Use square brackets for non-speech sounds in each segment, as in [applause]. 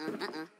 Uh-uh. Uh-uh.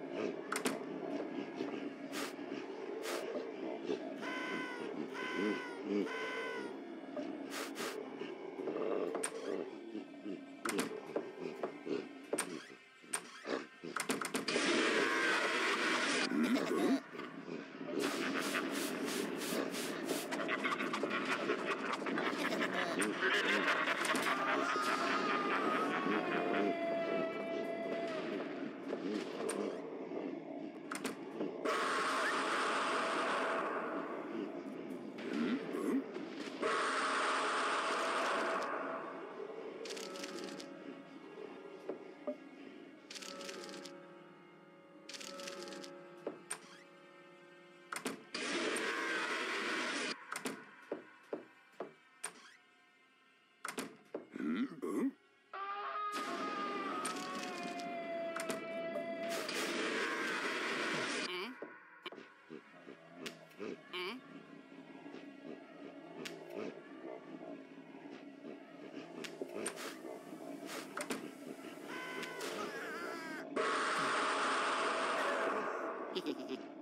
Hehehehe. [laughs]